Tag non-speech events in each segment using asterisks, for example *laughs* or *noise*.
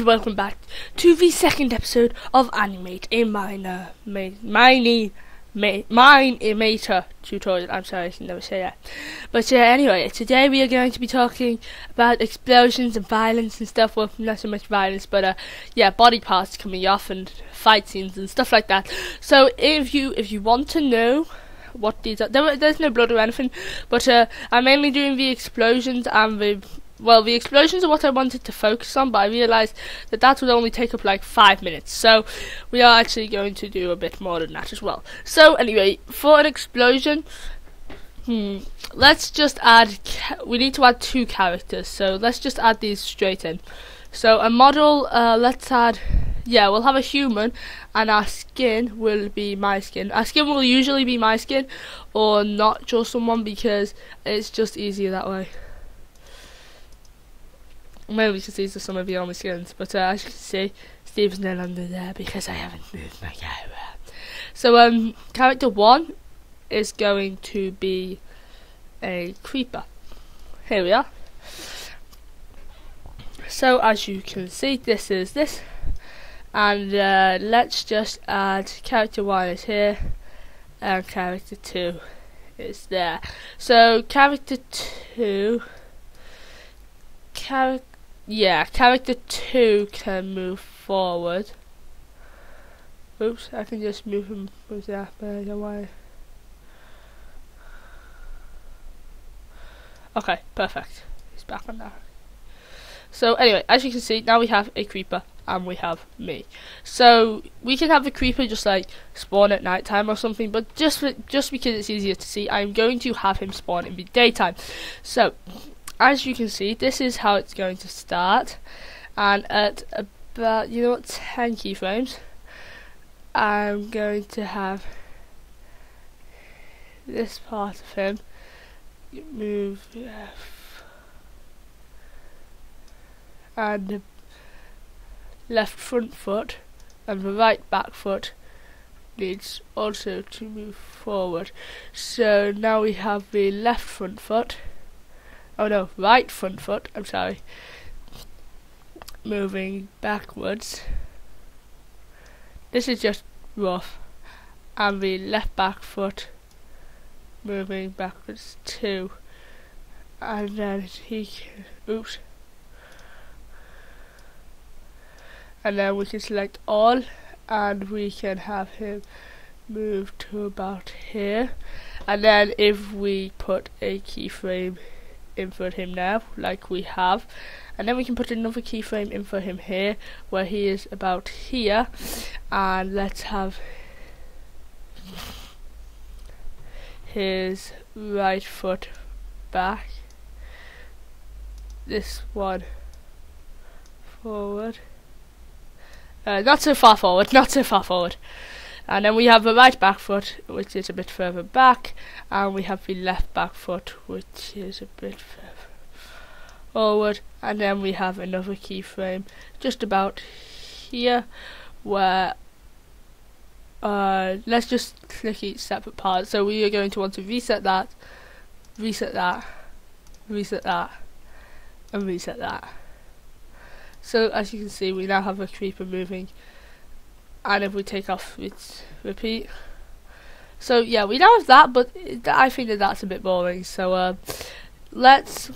and welcome back to the second episode of Animate a Minor ma Mini ma Mine-imator tutorial. I'm sorry, I can never say that. But uh, anyway, today we are going to be talking about explosions and violence and stuff. Well, not so much violence, but uh, yeah, body parts coming off and fight scenes and stuff like that. So if you if you want to know what these are, there, there's no blood or anything, but uh, I'm mainly doing the explosions and the well, the explosions are what I wanted to focus on, but I realised that that would only take up like five minutes. So we are actually going to do a bit more than that as well. So anyway, for an explosion, hmm, let's just add. we need to add two characters. So let's just add these straight in. So a model. Uh, let's add. Yeah, we'll have a human, and our skin will be my skin. Our skin will usually be my skin, or not just someone because it's just easier that way. Maybe because these are some of the only skins, but uh, as you can see, Steve's no longer there because I haven't moved my camera. So, um, character one is going to be a creeper. Here we are. So, as you can see, this is this. And uh, let's just add character one is here, and character two is there. So, character two, character yeah, character 2 can move forward. Oops, I can just move him with that, but I Okay, perfect. He's back on that. So anyway, as you can see, now we have a creeper and we have me. So we can have the creeper just like spawn at night time or something, but just for, just because it's easier to see, I'm going to have him spawn in the daytime. So as you can see, this is how it's going to start. And at about, you know what, 10 keyframes, I'm going to have this part of him move left and the left front foot and the right back foot needs also to move forward. So now we have the left front foot oh no, right front foot, I'm sorry, moving backwards. This is just rough. And the left back foot moving backwards too. And then he can, oops. And then we can select all and we can have him move to about here. And then if we put a keyframe in for him now, like we have. And then we can put another keyframe in for him here, where he is about here. And let's have his right foot back. This one forward. Uh, not so far forward, not so far forward. And then we have the right back foot, which is a bit further back, and we have the left back foot, which is a bit further forward. And then we have another keyframe just about here, where uh, let's just click each separate part. So we are going to want to reset that, reset that, reset that, and reset that. So as you can see, we now have a creeper moving and if we take off it's repeat. So yeah we now have that but I think that that's a bit boring. So uh, let's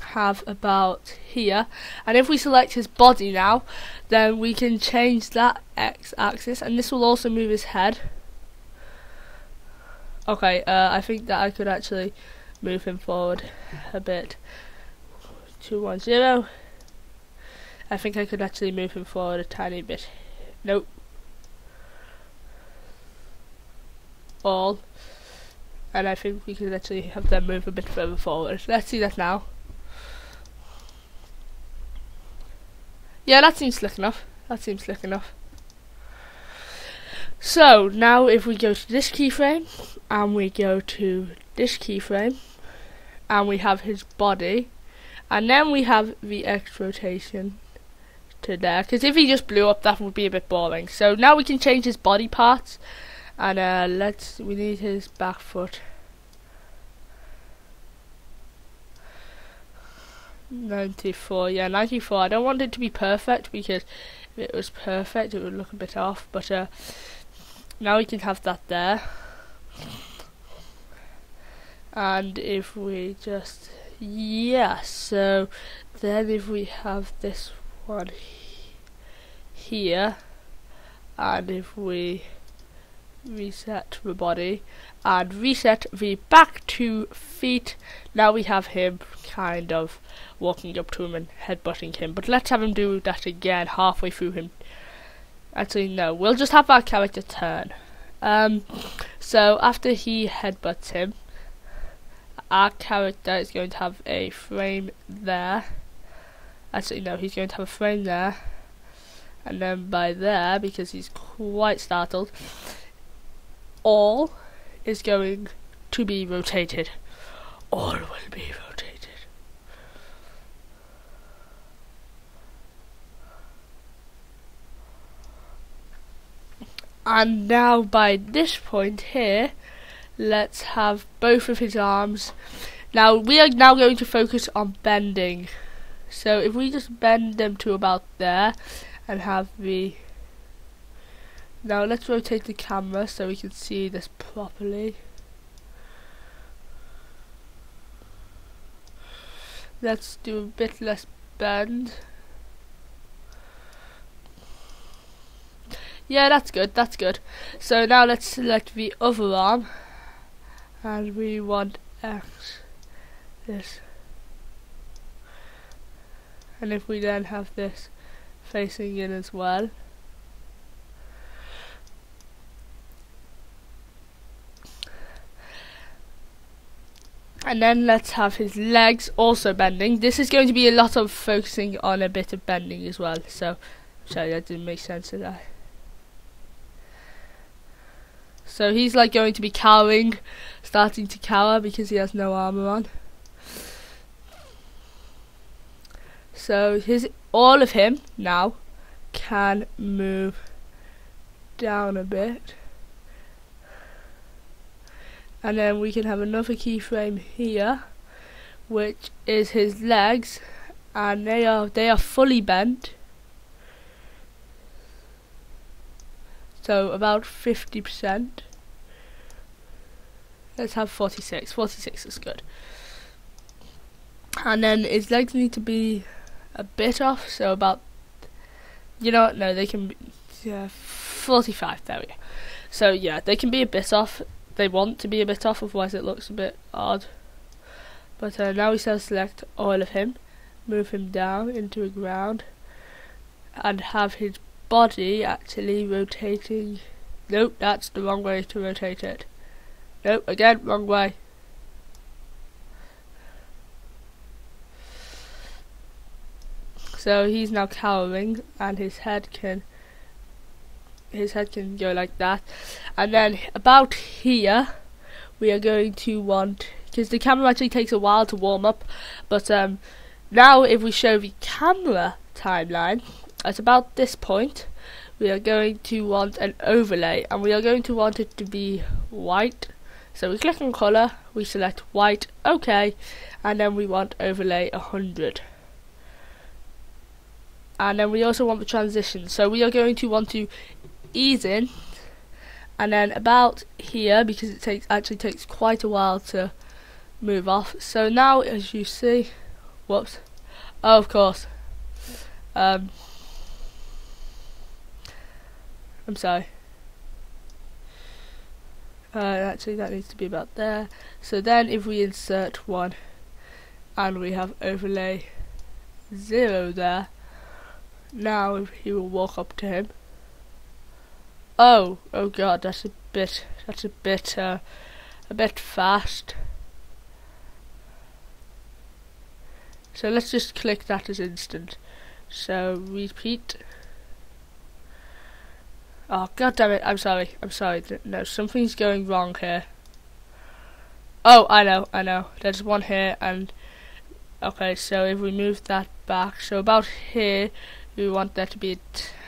have about here. And if we select his body now then we can change that x axis and this will also move his head. Okay uh, I think that I could actually move him forward a bit. 210 I think I could actually move him forward a tiny bit Nope. All. And I think we can actually have them move a bit further forward. Let's see that now. Yeah, that seems slick enough. That seems slick enough. So, now if we go to this keyframe, and we go to this keyframe, and we have his body, and then we have the X rotation, to there. Because if he just blew up that would be a bit boring. So now we can change his body parts. And uh, let's we need his back foot. 94, yeah, 94. I don't want it to be perfect because if it was perfect it would look a bit off, but uh, now we can have that there. And if we just, yeah, so then if we have this one here, and if we reset the body and reset the back two feet now we have him kind of walking up to him and headbutting him. But let's have him do that again halfway through him. Actually no we'll just have our character turn. Um, so after he headbutts him our character is going to have a frame there actually no he's going to have a frame there. And then by there because he's quite startled all is going to be rotated. All will be rotated. And now by this point here let's have both of his arms. Now we are now going to focus on bending so if we just bend them to about there and have the now let's rotate the camera so we can see this properly. Let's do a bit less bend. Yeah that's good that's good. So now let's select the other arm and we want X this and if we then have this facing in as well. And then let's have his legs also bending. This is going to be a lot of focusing on a bit of bending as well. So, sorry, that didn't make sense, did I? So he's like going to be cowering, starting to cower because he has no armor on. So his all of him now can move down a bit. And then we can have another keyframe here which is his legs and they are they are fully bent. So about 50%. Let's have 46. 46 is good. And then his legs need to be a bit off, so about, you know what, no, they can be, yeah, 45, there we go. So yeah, they can be a bit off, they want to be a bit off, otherwise it looks a bit odd. But uh, now we shall select all of him, move him down into the ground, and have his body actually rotating. Nope, that's the wrong way to rotate it. Nope, again, wrong way. So he's now cowering and his head can his head can go like that. And then about here we are going to want because the camera actually takes a while to warm up, but um, now if we show the camera timeline at about this point we are going to want an overlay and we are going to want it to be white so we click on color we select white okay and then we want overlay 100 and then we also want the transition. So we are going to want to ease in. And then about here because it takes actually takes quite a while to move off. So now as you see whoops. Oh of course. Um, I'm sorry. Uh, actually that needs to be about there. So then if we insert one and we have overlay zero there now he will walk up to him. Oh, oh god, that's a bit, that's a bit, uh, a bit fast. So let's just click that as instant. So repeat. Oh god damn it, I'm sorry, I'm sorry. No, something's going wrong here. Oh, I know, I know. There's one here and okay, so if we move that back, so about here we want that to be a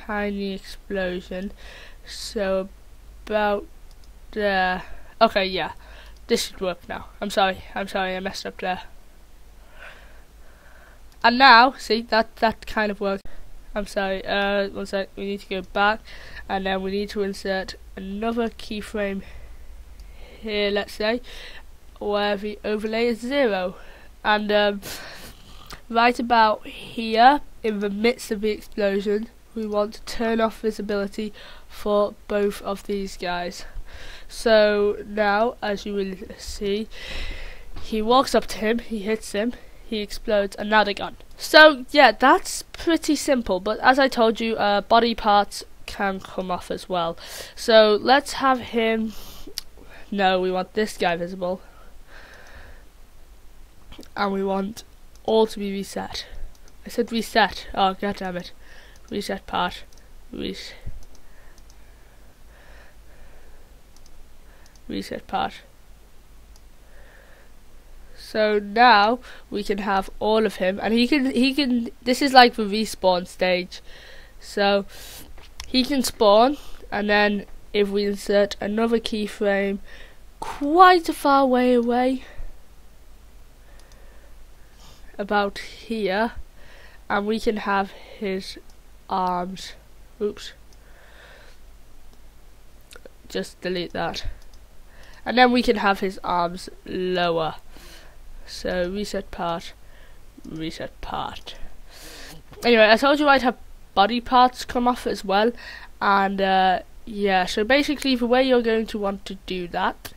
tiny explosion. So about there. Okay yeah. This should work now. I'm sorry. I'm sorry I messed up there. And now, see, that, that kind of works. I'm sorry, uh, one sec, we need to go back, and then we need to insert another keyframe here, let's say, where the overlay is zero. And um, right about here, in the midst of the explosion, we want to turn off visibility for both of these guys. So now, as you will see, he walks up to him, he hits him, he explodes, and now they're gone. So yeah, that's pretty simple. But as I told you, uh, body parts can come off as well. So let's have him. No, we want this guy visible, and we want all to be reset. I said reset. Oh god damn it! Reset part. Reset. Reset part. So now we can have all of him, and he can he can. This is like the respawn stage, so he can spawn, and then if we insert another keyframe quite a far way away, about here, and we can have his arms. Oops. Just delete that. And then we can have his arms lower. So reset part, reset part. Anyway, I told you I'd have body parts come off as well, and uh, yeah. So basically, the way you're going to want to do that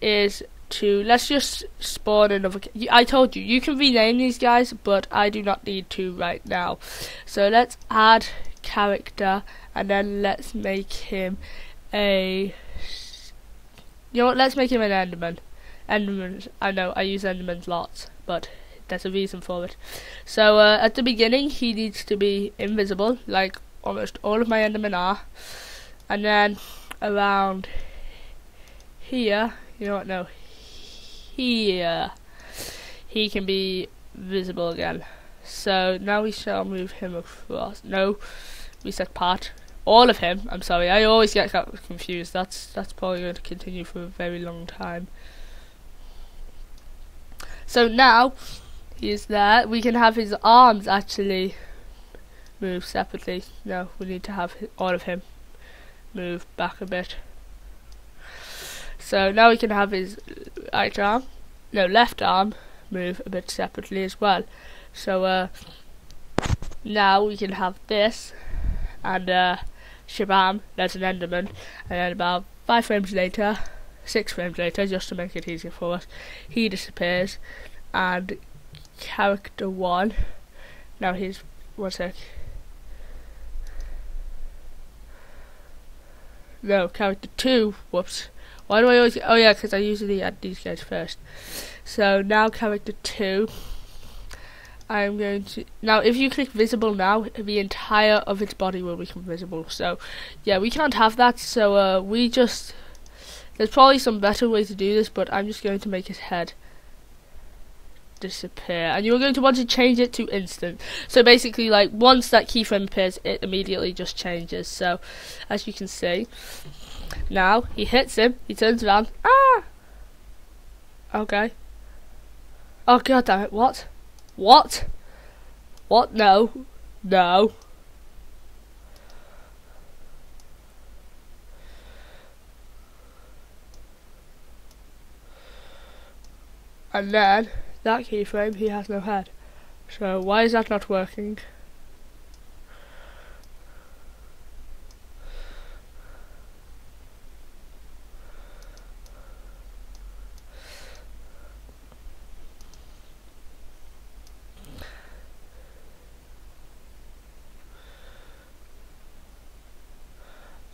is to let's just spawn another. I told you you can rename these guys, but I do not need to right now. So let's add character, and then let's make him a. You know what? Let's make him an Enderman. enderman I know I use Endermans lots, but there's a reason for it. So uh, at the beginning, he needs to be invisible, like almost all of my Endermen are, and then around here, you know what? No, here, he can be visible again. So now we shall move him across. No, reset part. All of him. I'm sorry. I always get confused. That's that's probably going to continue for a very long time. So now he's there. We can have his arms actually move separately. No, we need to have all of him move back a bit. So now we can have his right arm, no left arm, move a bit separately as well. So uh, now we can have this, and uh, shabam, there's an Enderman, and then about five frames later, six frames later, just to make it easier for us, he disappears, and character one. Now he's, one sec. No, character two. Whoops. Why do I always? Oh yeah, because I usually add these guys first. So now character two. I'm going to now. If you click visible now, the entire of its body will become visible. So yeah, we can't have that. So uh, we just there's probably some better way to do this, but I'm just going to make his head disappear and you're going to want to change it to instant so basically like once that keyframe appears it immediately just changes so as you can see now he hits him he turns around. Ah! Okay. Oh god damn it what? What? What? No. No. And then that keyframe, he has no head. So why is that not working?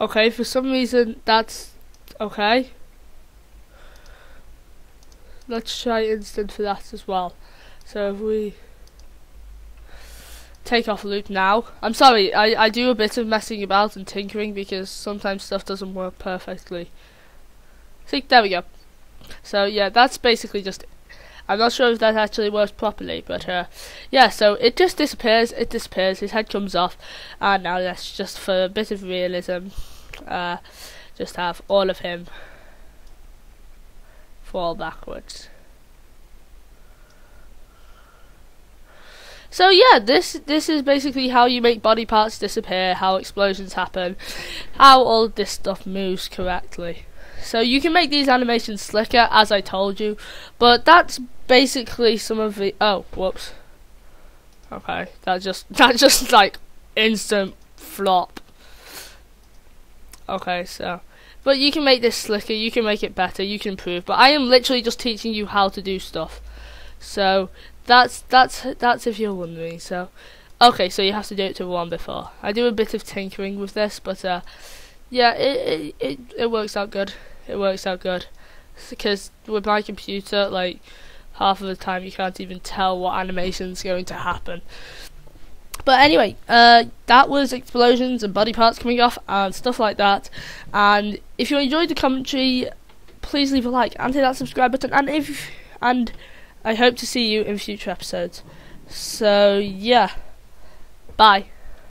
Okay, for some reason that's okay let's try instant for that as well. So if we take off loop now. I'm sorry, I, I do a bit of messing about and tinkering because sometimes stuff doesn't work perfectly. See, there we go. So yeah, that's basically just I'm not sure if that actually works properly, but uh, yeah, so it just disappears, it disappears, his head comes off, and now let's just, for a bit of realism, uh, just have all of him fall backwards. So yeah, this this is basically how you make body parts disappear, how explosions happen, how all this stuff moves correctly. So you can make these animations slicker, as I told you, but that's basically some of the. Oh, whoops. Okay, that just *laughs* that just like instant flop. Okay, so. But you can make this slicker, you can make it better, you can improve. But I am literally just teaching you how to do stuff. So that's that's that's if you're wondering. So okay, so you have to do it to one before. I do a bit of tinkering with this, but uh, yeah, it, it it it works out good. It works out good because with my computer, like half of the time you can't even tell what animation's going to happen. But anyway, uh, that was explosions and body parts coming off and stuff like that. And if you enjoyed the commentary, please leave a like and hit that subscribe button. And if and I hope to see you in future episodes. So yeah, bye.